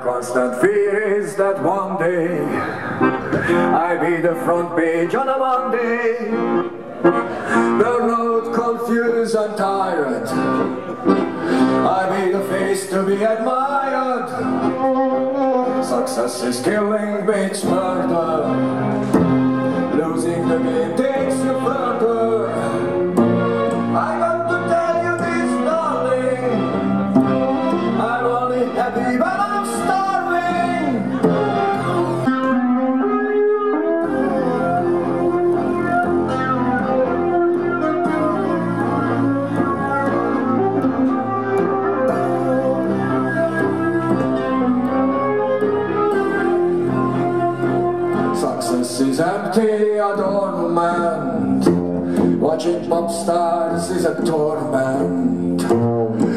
constant fear is that one day I be the front page on a Monday. Burn out, confused and tired. I be the face to be admired. Success is killing, beats murder. Losing the game takes you further. Success is empty, adornment. Watching pop stars is a torment.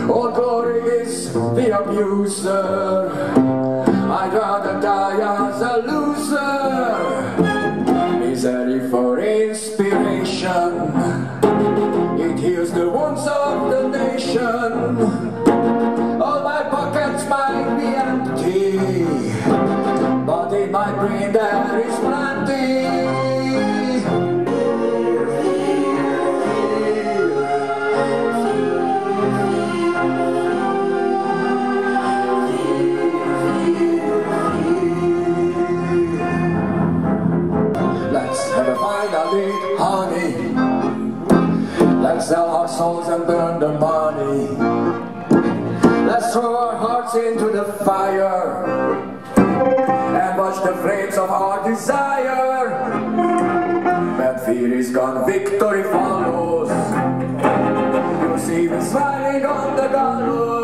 All glory is the abuser. I'd rather die as a loser. Misery for inspiration. It heals the wounds of the nation. All my pockets might be empty. A honey. Let's sell our souls and burn the money. Let's throw our hearts into the fire and watch the flames of our desire. When fear is gone, victory follows. You see me smiling on the gallows.